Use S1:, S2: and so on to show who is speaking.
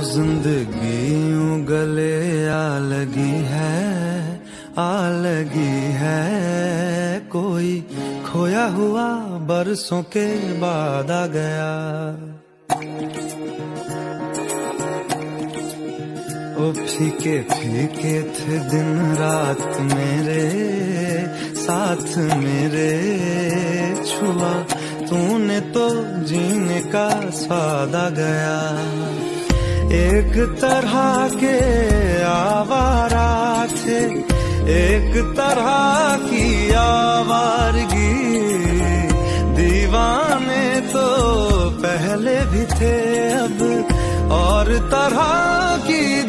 S1: ज़िंदगी गले आ लगी है, आ लगी है। कोई खोया हुआ बरसों के बाद आ गया। ओ फीके फीके थे दिन रात मेरे, साथ मेरे। छुआ तूने तो जीने का स्वाद आ गया। एक तरह के आवारा थे एक तरह की आवारगी। दीवाने तो पहले भी थे अब, और तरह की